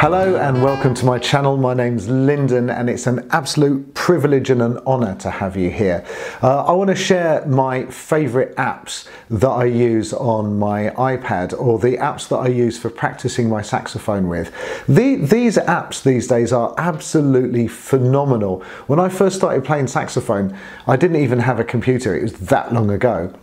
Hello and welcome to my channel. My name's Lynden and it's an absolute privilege and an honour to have you here. Uh, I want to share my favourite apps that I use on my iPad or the apps that I use for practicing my saxophone with. The, these apps these days are absolutely phenomenal. When I first started playing saxophone, I didn't even have a computer. It was that long ago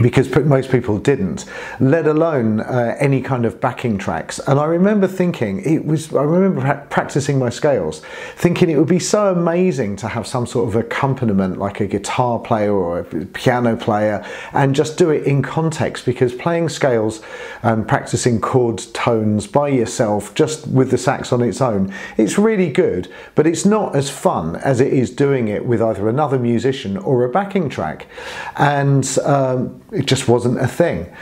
because most people didn't, let alone uh, any kind of backing tracks. And I remember thinking, it was, I remember pra practicing my scales, thinking it would be so amazing to have some sort of accompaniment like a guitar player or a piano player and just do it in context because playing scales and practicing chord tones by yourself just with the sax on its own, it's really good, but it's not as fun as it is doing it with either another musician or a backing track. And um, it just wasn't a thing.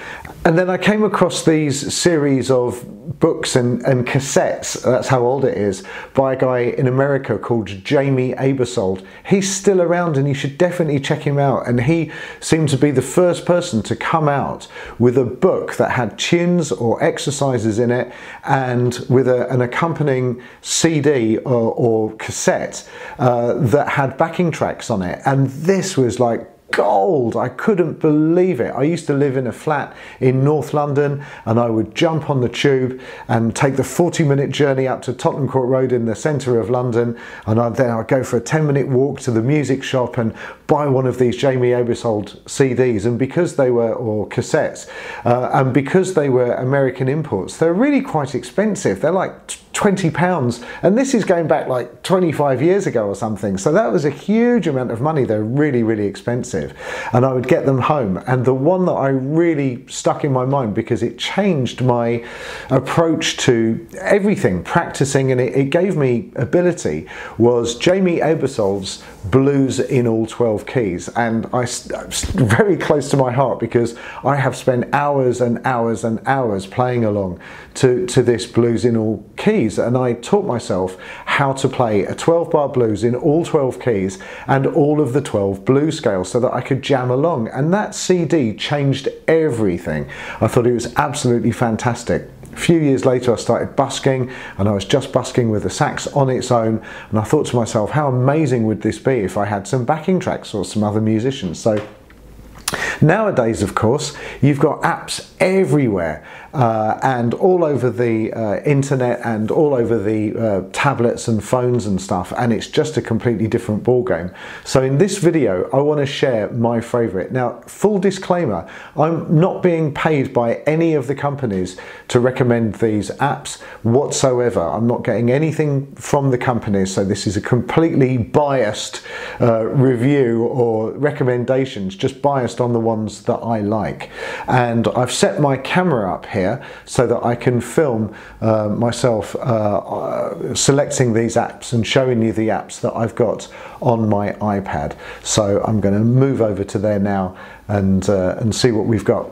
And then I came across these series of books and, and cassettes, that's how old it is, by a guy in America called Jamey Aebersold. He's still around and you should definitely check him out. And he seemed to be the first person to come out with a book that had tunes or exercises in it and with a, an accompanying CD or, or cassette uh, that had backing tracks on it. And this was like gold. I couldn't believe it. I used to live in a flat in North London and I would jump on the tube and take the 40 minute journey up to Tottenham Court Road in the centre of London and I'd, then I'd go for a 10 minute walk to the music shop and buy one of these Jamey Aebersold CDs and because they were, or cassettes, uh, and because they were American imports, they're really quite expensive. They're like 20 pounds and this is going back like 25 years ago or something. So that was a huge amount of money. They're really really expensive and I would get them home. And the one that I really stuck in my mind because it changed my approach to everything practicing and it, it gave me ability was Jamey Aebersold's blues in all 12 keys and I very close to my heart because I have spent hours and hours and hours playing along to, to this blues in all keys and I taught myself how to play a 12 bar blues in all 12 keys and all of the 12 blues scales so that I could jam along and that CD changed everything. I thought it was absolutely fantastic. A few years later I started busking and I was just busking with the sax on its own and I thought to myself how amazing would this be if I had some backing tracks or some other musicians. So Nowadays, of course, you've got apps everywhere uh, and all over the uh, internet and all over the uh, tablets and phones and stuff, and it's just a completely different ballgame. So in this video, I want to share my favorite. Now, full disclaimer, I'm not being paid by any of the companies to recommend these apps whatsoever. I'm not getting anything from the companies, so this is a completely biased uh, review or recommendations, just biased on the ones that I like. And I've set my camera up here so that I can film uh, myself uh, uh, selecting these apps and showing you the apps that I've got on my iPad. So I'm going to move over to there now and, uh, and see what we've got.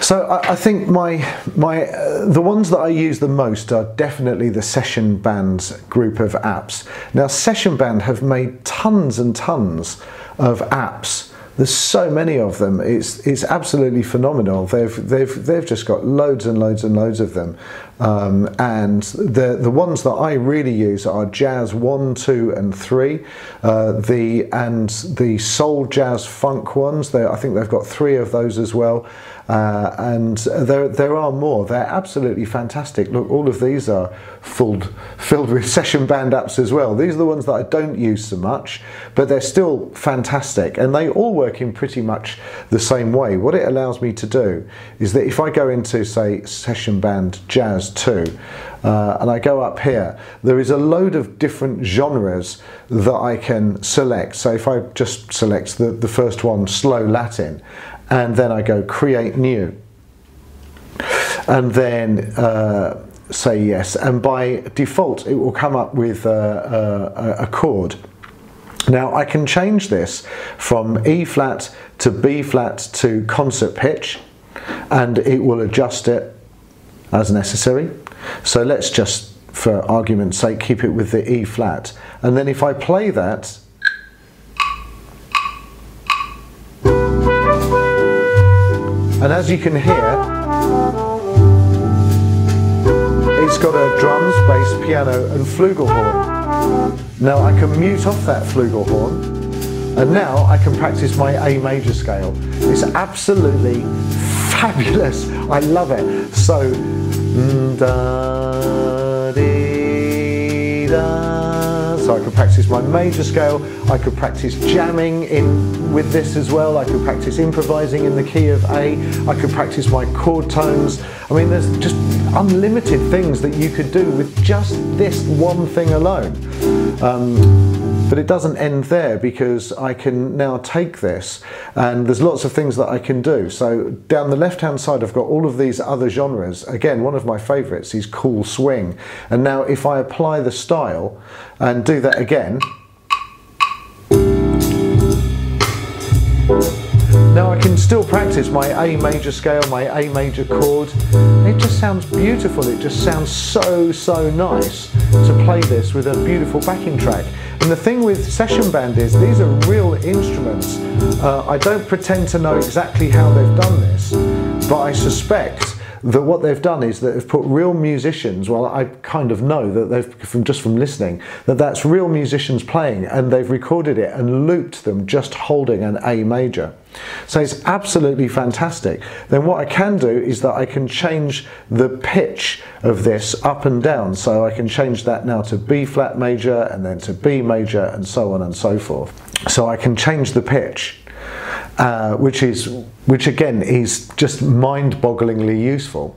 So I, I, think my my uh, the ones that I use the most are definitely the Session Band's group of apps. Now Session Band have made tons and tons of apps there's so many of them. It's it's absolutely phenomenal. They've they've they've just got loads and loads and loads of them. Um, and the the ones that I really use are Jazz one, two, and three. Uh, the and the soul jazz funk ones. They, I think they've got three of those as well. Uh, and there, there are more. They're absolutely fantastic. Look, all of these are filled, filled with session band apps as well. These are the ones that I don't use so much, but they're still fantastic. And they all work in pretty much the same way. What it allows me to do is that if I go into, say, session band jazz 2, uh, and I go up here, there is a load of different genres that I can select. So if I just select the, the first one, slow Latin, and then I go create new. And then uh, say yes. And by default it will come up with a, a, a chord. Now I can change this from E flat to B flat to concert pitch and it will adjust it as necessary so let's just for argument's sake keep it with the E flat and then if I play that And as you can hear, it's got a drums, bass, piano and flugelhorn. Now I can mute off that flugelhorn and now I can practice my A major scale. It's absolutely fabulous. I love it. So, da, dee, da. so I could practice my major scale. I could practice jamming in with this as well. I could practice improvising in the key of A. I could practice my chord tones. I mean, there's just unlimited things that you could do with just this one thing alone. Um, but it doesn't end there because I can now take this and there's lots of things that I can do. So down the left hand side I've got all of these other genres. Again, one of my favorites is cool swing. And now if I apply the style and do that again, Now I can still practice my A major scale, my A major chord. It just sounds beautiful. It just sounds so, so nice to play this with a beautiful backing track. And the thing with session band is these are real instruments. Uh, I don't pretend to know exactly how they've done this, but I suspect that what they've done is that they've put real musicians, well I kind of know that they've, from just from listening, that that's real musicians playing and they've recorded it and looped them just holding an A major. So it's absolutely fantastic. Then what I can do is that I can change the pitch of this up and down. So I can change that now to B flat major and then to B major and so on and so forth. So I can change the pitch uh, which is which again is just mind-bogglingly useful.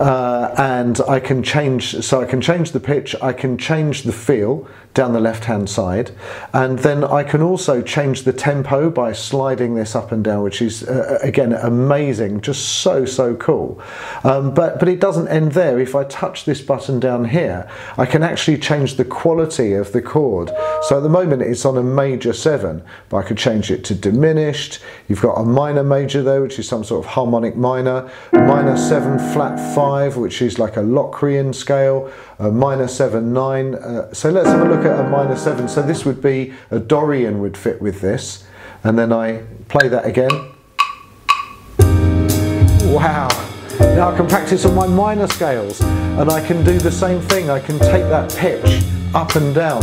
Uh, and I can change, so I can change the pitch, I can change the feel, down the left hand side. And then I can also change the tempo by sliding this up and down which is uh, uh, again amazing just so so cool. Um, but but it doesn't end there. If I touch this button down here I can actually change the quality of the chord. So at the moment it's on a major 7 but I could change it to diminished. You've got a minor major there which is some sort of harmonic minor. Minor 7 flat 5 which is like a Locrian scale. A minor 7 9 uh, so let's have a look at a minor 7 so this would be a Dorian would fit with this. And then I play that again. Wow. Now I can practice on my minor scales and I can do the same thing. I can take that pitch up and down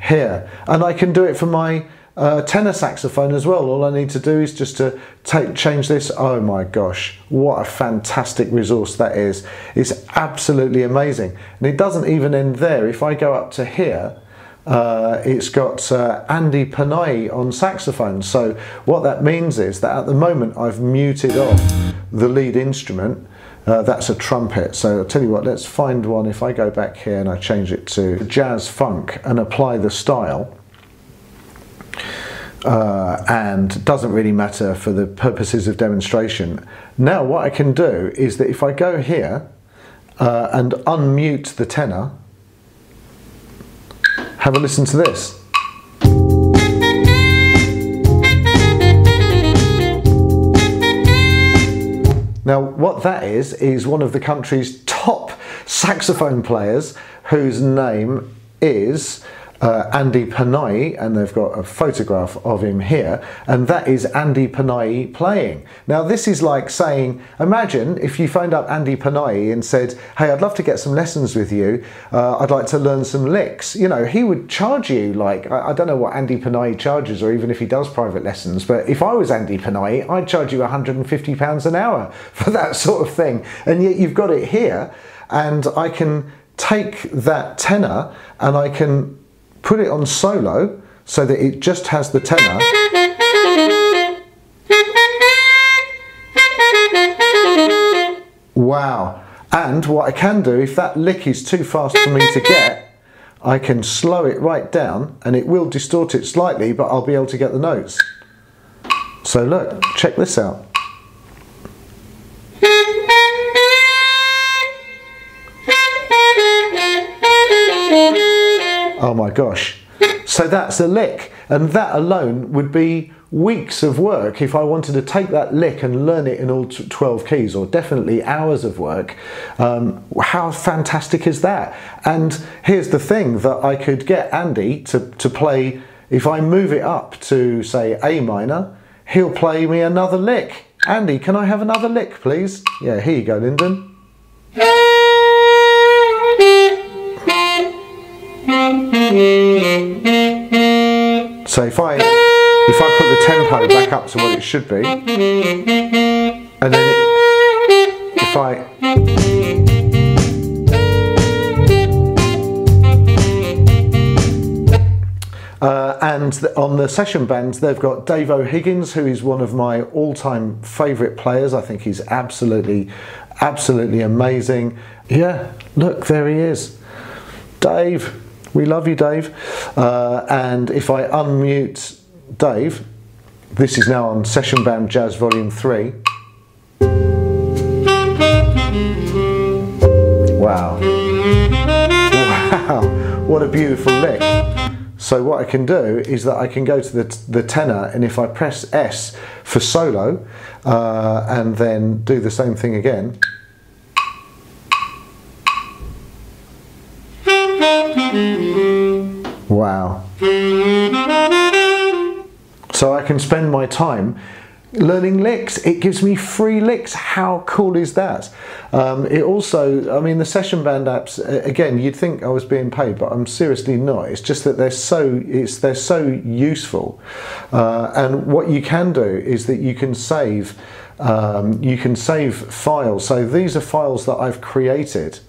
here and I can do it for my uh, tenor saxophone as well. All I need to do is just to take change this. Oh my gosh, what a fantastic resource that is. It's absolutely amazing. And it doesn't even end there. If I go up to here, uh, it's got uh, Andy Panayi on saxophone. So what that means is that at the moment I've muted off the lead instrument. Uh, that's a trumpet. So I'll tell you what, let's find one. If I go back here and I change it to jazz funk and apply the style, uh, and doesn't really matter for the purposes of demonstration. Now what I can do is that if I go here uh, and unmute the tenor, have a listen to this. Now what that is, is one of the country's top saxophone players whose name is uh, Andy Panayi, and they've got a photograph of him here, and that is Andy Panayi playing. Now, this is like saying, imagine if you phoned up Andy Panayi and said, Hey, I'd love to get some lessons with you. Uh, I'd like to learn some licks. You know, he would charge you like, I, I, don't know what Andy Panayi charges, or even if he does private lessons, but if I was Andy Panayi, I'd charge you £150 an hour for that sort of thing. And yet you've got it here, and I can take that tenor and I can put it on solo so that it just has the tenor. Wow. And what I can do, if that lick is too fast for me to get, I can slow it right down and it will distort it slightly, but I'll be able to get the notes. So look, check this out. Oh my gosh. So that's a lick. And that alone would be weeks of work if I wanted to take that lick and learn it in all 12 keys, or definitely hours of work. Um, how fantastic is that? And here's the thing that I could get Andy to, to play, if I move it up to, say, A minor, he'll play me another lick. Andy, can I have another lick, please? Yeah, here you go, Lynden. So if I if I put the tempo back up to what it should be, and then it, if I Uh, and on the session bands, they've got Dave O'Higgins, who is one of my all-time favourite players. I think he's absolutely, absolutely amazing. Yeah, look, there he is, Dave. We love you, Dave. Uh, and if I unmute Dave, this is now on Session Band Jazz Volume Three. Wow. Wow, what a beautiful lick. So what I can do is that I can go to the, the tenor and if I press S for solo uh, and then do the same thing again. Wow. So I can spend my time learning licks. It gives me free licks. How cool is that? Um, it also, I mean, the session band apps. Again, you'd think I was being paid, but I'm seriously not. It's just that they're so it's they're so useful. Uh, and what you can do is that you can save. Um, you can save files. So these are files that I've created.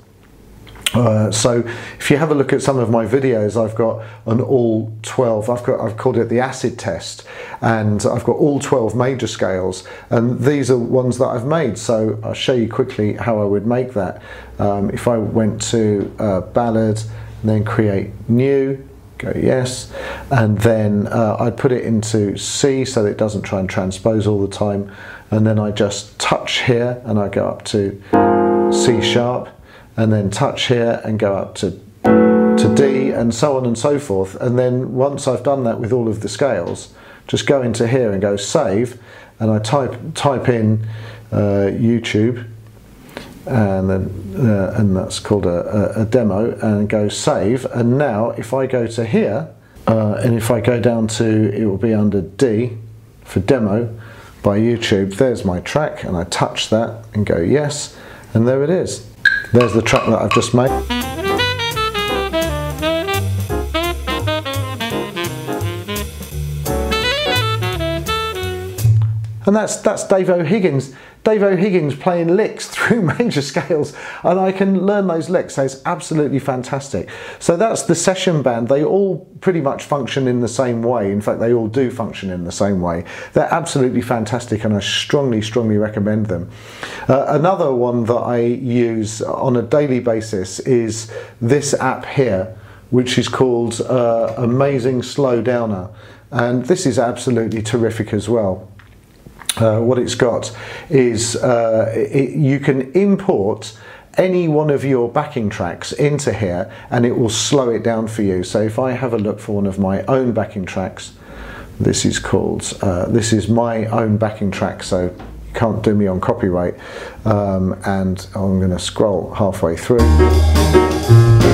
Uh, so if you have a look at some of my videos, I've got an all 12, I've got, I've called it the acid test and I've got all 12 major scales and these are ones that I've made. So I'll show you quickly how I would make that. Um, if I went to uh, ballad and then create new, go yes, and then uh, I'd put it into C so that it doesn't try and transpose all the time. And then I just touch here and I go up to C sharp and then touch here and go up to to D and so on and so forth. And then once I've done that with all of the scales just go into here and go save. And I type type in uh, YouTube and then uh, and that's called a, a, demo and go save. And now if I go to here uh, and if I go down to it will be under D for demo by YouTube. There's my track and I touch that and go yes and there it is there's the track that I've just made. And that's, that's Dave O'Higgins. Dave O'Higgins playing licks through major scales and I can learn those licks. So it's absolutely fantastic. So that's the session band. They all pretty much function in the same way. In fact, they all do function in the same way. They're absolutely fantastic and I strongly, strongly recommend them. Uh, another one that I use on a daily basis is this app here, which is called uh, Amazing Slow Downer. And this is absolutely terrific as well. Uh, what it's got is uh, it, you can import any one of your backing tracks into here and it will slow it down for you. So if I have a look for one of my own backing tracks, this is called, uh, this is my own backing track, so you can't do me on copyright. Um, and I'm going to scroll halfway through.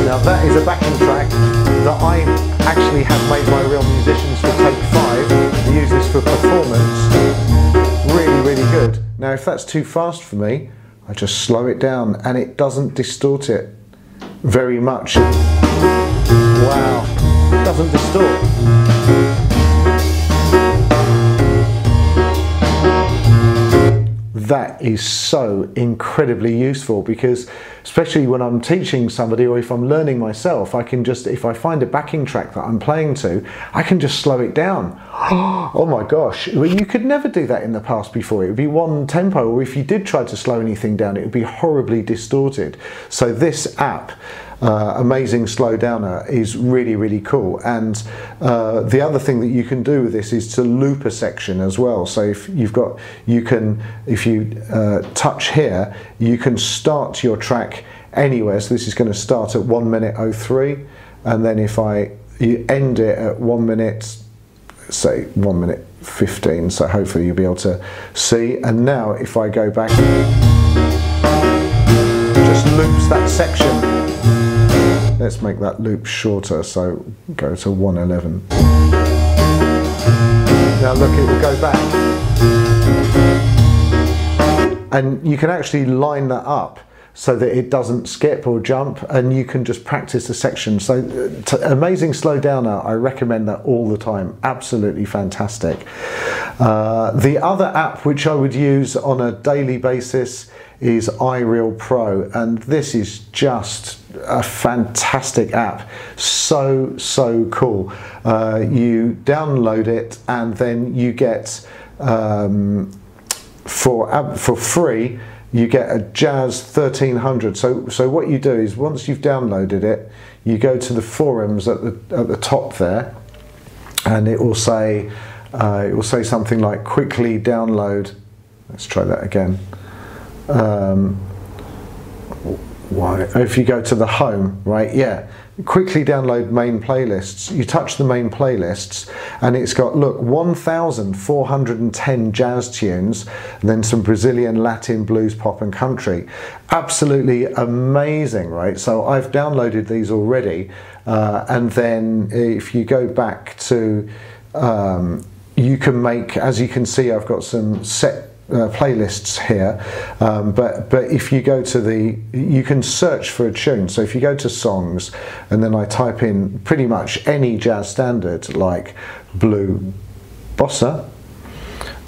Now that is a backing track that I actually have made my real musicians for Take 5. I use this for performance. Now, if that's too fast for me, I just slow it down and it doesn't distort it very much. Wow, it doesn't distort. that is so incredibly useful because especially when I'm teaching somebody or if I'm learning myself I can just if I find a backing track that I'm playing to I can just slow it down. Oh my gosh. Well, you could never do that in the past before. It would be one tempo or if you did try to slow anything down it would be horribly distorted. So this app uh, amazing slow downer is really really cool. And uh, the other thing that you can do with this is to loop a section as well. So if you've got you can if you uh, touch here you can start your track anywhere so this is going to start at 1 minute 03 and then if I you end it at 1 minute say 1 minute 15 so hopefully you'll be able to see and now if I go back just loops that section Let's make that loop shorter, so go to 111. Now look, it will go back. And you can actually line that up so that it doesn't skip or jump and you can just practice the section. So uh, amazing slow downer, I recommend that all the time. Absolutely fantastic. Uh, the other app which I would use on a daily basis is iReal Pro and this is just a fantastic app so so cool uh, you download it and then you get um, for for free you get a Jazz 1300. So, so what you do is once you've downloaded it, you go to the forums at the, at the top there, and it will say, uh, it will say something like quickly download. Let's try that again. Um, why? If you go to the home, right? Yeah quickly download main playlists. You touch the main playlists and it's got, look, 1,410 jazz tunes, and then some Brazilian, Latin, blues, pop and country. Absolutely amazing, right? So I've downloaded these already. Uh, and then if you go back to, um, you can make, as you can see, I've got some set uh, playlists here, um, but but if you go to the, you can search for a tune. So if you go to songs, and then I type in pretty much any jazz standard like blue bossa,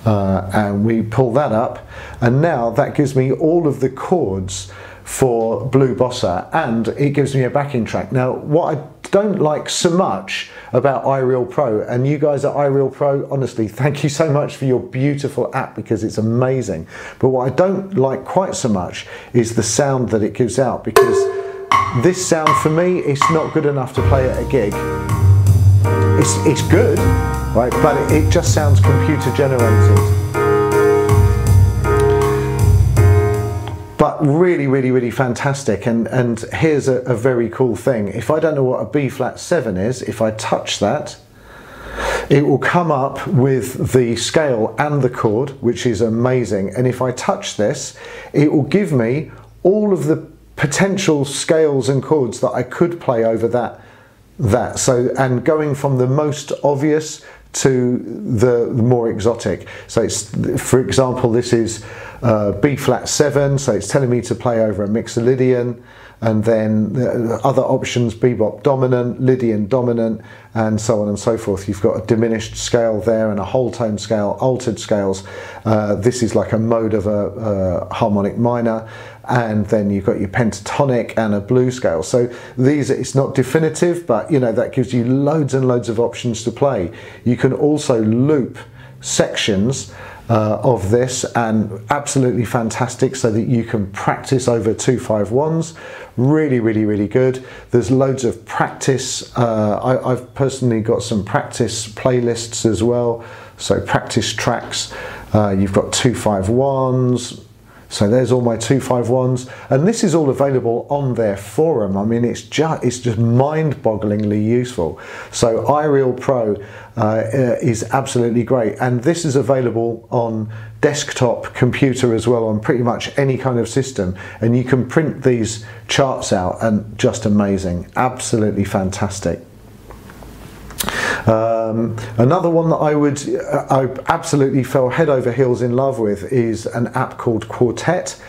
uh, and we pull that up, and now that gives me all of the chords for blue bossa, and it gives me a backing track. Now what I don't like so much about iReal Pro. And you guys at iReal Pro, honestly, thank you so much for your beautiful app because it's amazing. But what I don't like quite so much is the sound that it gives out because this sound for me, it's not good enough to play at a gig. It's, it's good, right? But it, it just sounds computer generated. Really, really, really fantastic. And, and here's a, a very cool thing. If I don't know what a B flat 7 is, if I touch that, it will come up with the scale and the chord, which is amazing. And if I touch this, it will give me all of the potential scales and chords that I could play over that. That so, and going from the most obvious to the, the more exotic. So it's, for example, this is uh, B flat 7, so it's telling me to play over a Mixolydian, and then the other options bebop dominant, Lydian dominant, and so on and so forth. You've got a diminished scale there and a whole tone scale, altered scales. Uh, this is like a mode of a, a, harmonic minor, and then you've got your pentatonic and a blue scale. So these, it's not definitive, but you know that gives you loads and loads of options to play. You can also loop sections uh, of this and absolutely fantastic so that you can practice over 251s really really really good. There's loads of practice uh, I, have personally got some practice playlists as well so practice tracks. Uh, you've got 251s so there's all my 251s, and this is all available on their forum. I mean, it's just it's just mind-bogglingly useful. So iReal Pro uh, is absolutely great, and this is available on desktop computer as well on pretty much any kind of system. And you can print these charts out and just amazing. Absolutely fantastic um, another one that I would, uh, I absolutely fell head over heels in love with is an app called Quartet.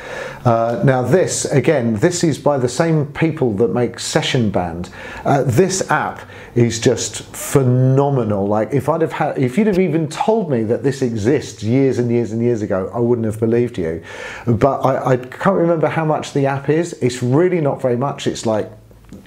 Uh, now this, again, this is by the same people that make Session Band. Uh, this app is just phenomenal. Like if I'd have had, if you'd have even told me that this exists years and years and years ago, I wouldn't have believed you. But I, I can't remember how much the app is. It's really not very much. It's like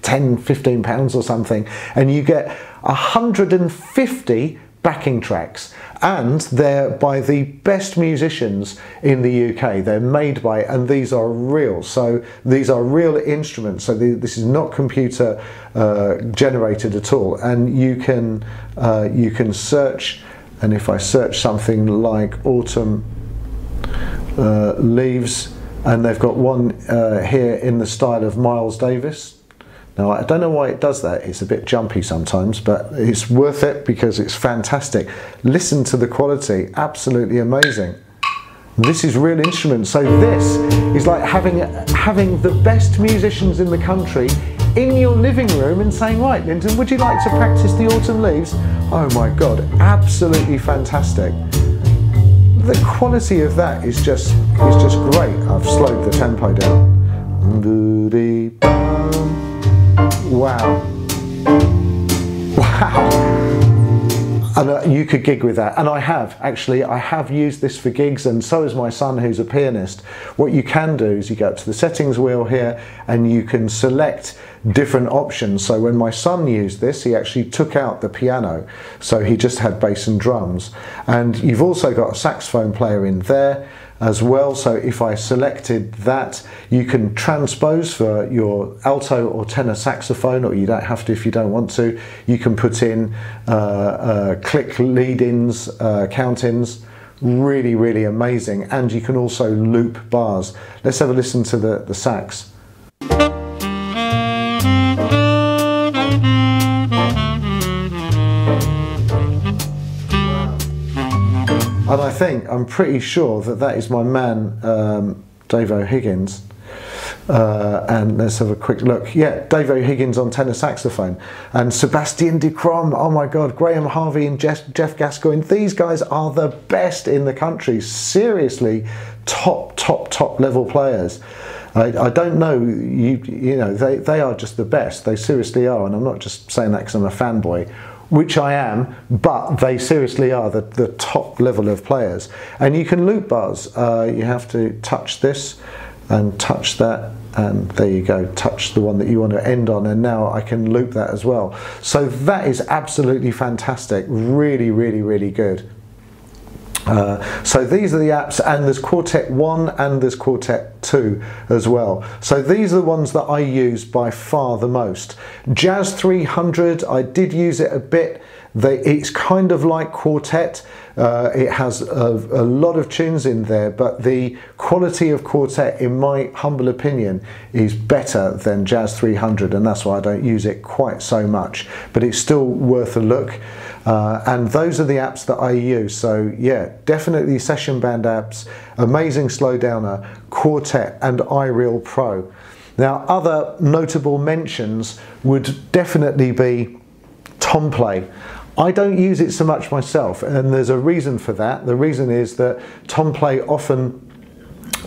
10, 15 pounds or something. And you get 150 backing tracks and they're by the best musicians in the UK they're made by and these are real. So these are real instruments. So the, this is not computer uh, generated at all. And you can uh, you can search and if I search something like autumn uh, leaves and they've got one uh, here in the style of Miles Davis now, I don't know why it does that. It's a bit jumpy sometimes, but it's worth it because it's fantastic. Listen to the quality, absolutely amazing. This is real instruments. So this is like having, having the best musicians in the country in your living room and saying, right, Lynden, would you like to practice the autumn leaves? Oh my God, absolutely fantastic. The quality of that is just, is just great. I've slowed the tempo down. Wow. Wow. And uh, you could gig with that. And i have actually. I have used this for gigs and so has my son who's a pianist. What you can do is you go up to the settings wheel here and you can select different options. So when my son used this he actually took out the piano. So he just had bass and drums. And you've also got a saxophone player in there as well. So if I selected that, you can transpose for your alto or tenor saxophone, or you don't have to if you don't want to. You can put in uh, uh, click lead-ins, uh, count-ins, really, really amazing. And you can also loop bars. Let's have a listen to the, the sax. And I think, I'm pretty sure that that is my man, um, Dave O'Higgins. Uh, and let's have a quick look. Yeah, Dave O'Higgins on tenor saxophone. And Sebastiaan de Krom, oh my God, Graham Harvey and Geoff, Geoff Gascoyne. These guys are the best in the country. Seriously, top, top, top level players. I, I, don't know, you, you know, they, they are just the best. They seriously are. And I'm not just saying that because I'm a fanboy which I am, but they seriously are the, the top level of players. And you can loop bars. Uh, you have to touch this and touch that and there you go touch the one that you want to end on and now I can loop that as well so that is absolutely fantastic really really really good uh, so these are the apps and there's Quartet 1 and there's Quartet 2 as well. So these are the ones that I use by far the most. Jazz 300, I did use it a bit. They, it's kind of like Quartet. Uh, it has a, a, lot of tunes in there, but the quality of Quartet, in my humble opinion, is better than Jazz 300, and that's why I don't use it quite so much. But it's still worth a look. Uh, and those are the apps that I use. So yeah, definitely session band apps, amazing slow downer, Quartet and iReal Pro. Now other notable mentions would definitely be Tomplay. I don't use it so much myself and there's a reason for that. The reason is that Tomplay often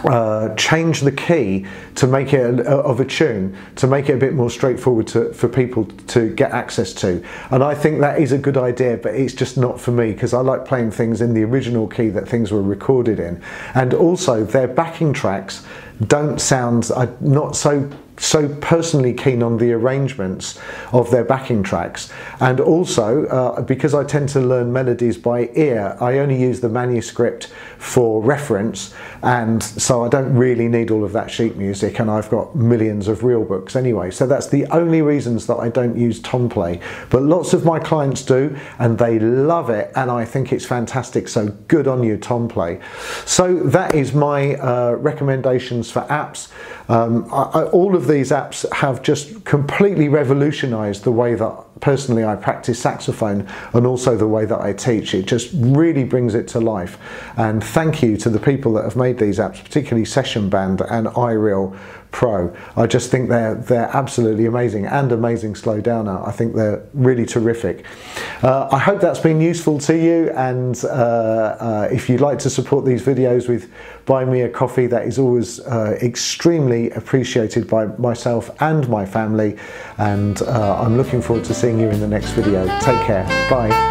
uh, change the key to make it a, of a tune to make it a bit more straightforward to, for people to get access to and I think that is a good idea but it's just not for me because I like playing things in the original key that things were recorded in and also their backing tracks don't sound I'm not so so personally keen on the arrangements of their backing tracks. And also uh, because I tend to learn melodies by ear I only use the manuscript for reference and so I don't really need all of that sheet music and I've got millions of real books anyway. So that's the only reasons that I don't use Tomplay but lots of my clients do and they love it and I think it's fantastic. So good on you Tomplay so that is my uh, recommendations for apps Um, I, I, all of these apps have just completely revolutionized the way that personally I practice saxophone and also the way that I teach. It just really brings it to life. And thank you to the people that have made these apps, particularly Session Band and iReal, Pro. I just think they're they're absolutely amazing and amazing slow downer. I think they're really terrific. Uh, I hope that's been useful to you and uh, uh, if you'd like to support these videos with buying me a coffee that is always uh, extremely appreciated by myself and my family and uh, I'm looking forward to seeing you in the next video. Take care. Bye.